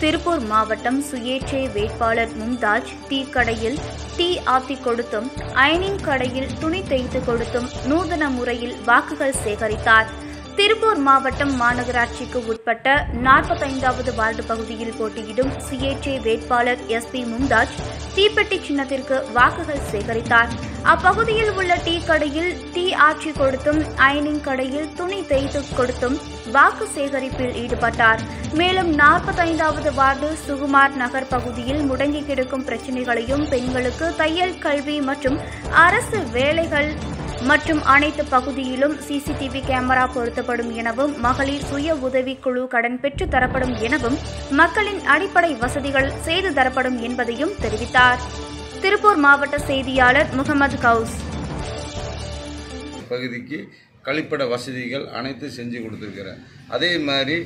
திருப்பூர் மாவட்டம் சுயேட்சை வேட்பாளர் மும்தாஜ் டீ கடையில் டீ ஆத்தி கொடுத்தும் அயனிங் கடையில் துணி தைத்து கொடுத்தும் நூதன முறையில் வாக்குகள் சேகரித்தார். திருப்பூர் மாவட்டம் மாநகராட்சிக்கு உட்பட்ட நாற்பத்தைந்தாவது வார்டு பகுதியில் போட்டியிடும் சுயேட்சை வேட்பாளர் எஸ் பி மும்தாஜ் தீப்பெட்டி சின்னத்திற்கு வாக்குகள் சேகரித்தார். அப்பகுதியில் உள்ள டீ கடையில் டீ ஆற்றி கொடுத்தும் அயனிங் கடையில் துணி தேய்த்து கொடுத்தும் வாக்கு சேகரிப்பில் ஈடுபட்டார். மேலும் நாற்பத்தைந்தாவது வார்டு சுகுமார் நகர் பகுதியில் முடங்கி கிடக்கும் பிரச்சினைகளையும் பெண்களுக்கு தையல் கல்வி மற்றும் அரசு வேலைகள் மற்றும் அனைத்து பகுதியிலும் சிசிடிவி கேமரா பொருத்தப்படும் எனவும் மகளிர் சுய உதவிக்குழு கடன் பெற்று தரப்படும் எனவும் மக்களின் அடிப்படை வசதிகள் செய்து தரப்படும் என்பதையும் தெரிவித்தார். திருப்பூர் மாவட்ட செய்தியாளர் முகமது கவுஸ். பகுதிக்கு கழிப்பட வசதிகள் அனைத்து செஞ்சு கொடுத்துருக்குறேன் அதே மாதிரி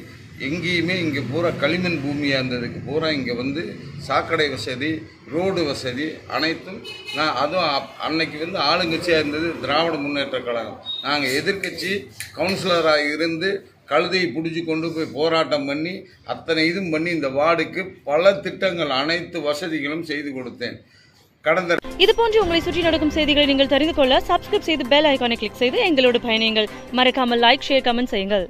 எங்கேயுமே இங்கே பூரா களிமண் பூமியாக இருந்ததுக்கு பூரா இங்கே வந்து சாக்கடை வசதி ரோடு வசதி அனைத்தும் நான் அதுவும் அப்- அன்னைக்கு வந்து ஆளுங்கட்சியாக இருந்தது திராவிட முன்னேற்ற கழகம். நாங்கள் எதிர்க்கட்சி கவுன்சிலராக இருந்து கழுதையை பிடிச்சி கொண்டு போய் போராட்டம் பண்ணி அத்தனை இதுவும் பண்ணி இந்த வார்டுக்கு பல திட்டங்கள் அனைத்து வசதிகளும் செய்து கொடுத்தேன். கடந்த இது போன்று உங்களை சுற்றி நடக்கும் செய்திகளை நீங்கள் தெரிந்து கொள்ள சப்ஸ்கிரைப் செய்து பெல் ஐகானை கிளிக் செய்து எங்களோடு பயணியுங்கள். மறக்காமல் லைக் ஷேர் கமெண்ட் செய்யுங்கள்.